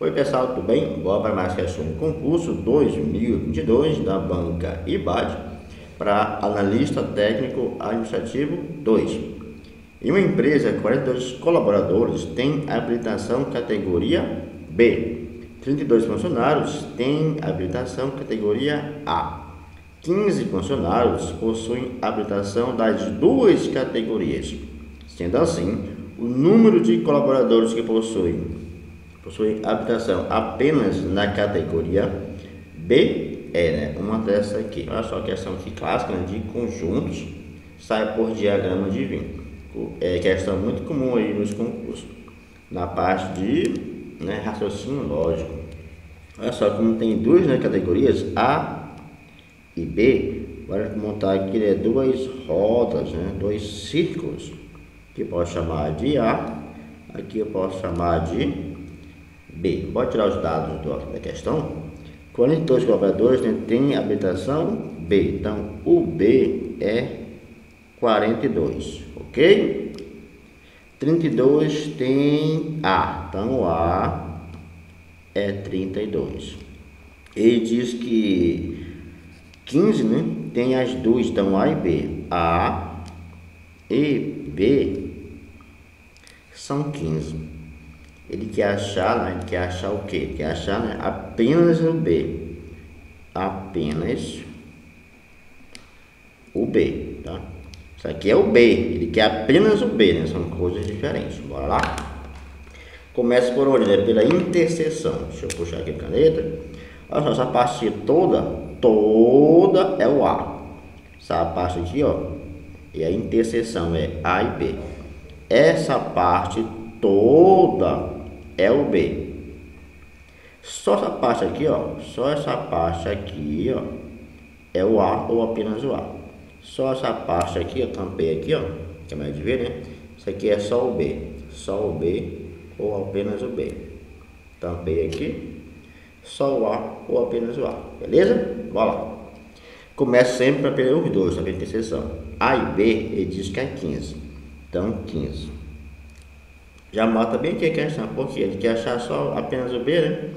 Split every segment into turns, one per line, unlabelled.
Oi pessoal, tudo bem? Bora para mais questão do concurso 2022 da banca IBAD para analista técnico administrativo 2. Em uma empresa, 42 colaboradores têm habilitação categoria B, 32 funcionários têm habilitação categoria A, 15 funcionários possuem habilitação das duas categorias. Sendo assim, o número de colaboradores que possuem possui habitação apenas na categoria B é né, uma dessas aqui. Olha só a questão aqui clássica né, de conjuntos, sai por diagrama de Venn. É questão muito comum aí nos concursos, na parte de né, raciocínio lógico. Olha só, como tem duas né, categorias, A e B, bora montar aqui né, duas rodas, né, dois círculos, que eu posso chamar de A, aqui eu posso chamar de B. Pode tirar os dados do, da questão. 42 colaboradores né, têm habilitação B. Então, o B é 42, ok? 32 tem A. Então, o A é 32. Ele diz que 15 né, tem as duas, então A e B. A e B são 15 ele quer achar, né? ele quer achar o quê? Ele quer achar né? apenas o B. Apenas o B, tá? Isso aqui é o B, ele quer apenas o B, né? São coisas diferentes. Bora lá? Começa por onde? Né? Pela interseção. Deixa eu puxar aqui a caneta. Olha só, essa parte toda, toda é o A. Essa parte aqui, ó, e a interseção é A e B. Essa parte toda é o B. Só essa parte aqui, ó, só essa parte aqui, ó, é o A ou apenas o A. Só essa parte aqui, eu tampei aqui, ó, que é mais de ver, né? Isso aqui é só o B, só o B ou apenas o B. Tampei aqui, só o A ou apenas o A, beleza? Bora lá. Começa sempre pelo os dois, tá vendo? Interseção. A e B, ele diz que é 15. Então, 15 já mata bem que a questão, porque ele quer achar só apenas o B, né?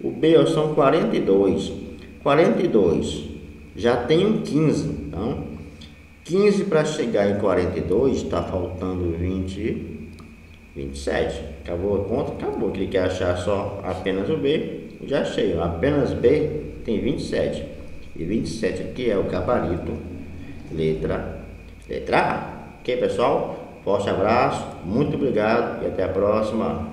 O B são 42. 42 já tem um 15, então 15 para chegar em 42 está faltando 20, 27. Acabou a conta? Acabou. Ele quer achar só apenas o B, já achei. Apenas B tem 27. E 27 aqui é o gabarito, letra, letra A. Ok, pessoal? Forte abraço, muito obrigado e até a próxima.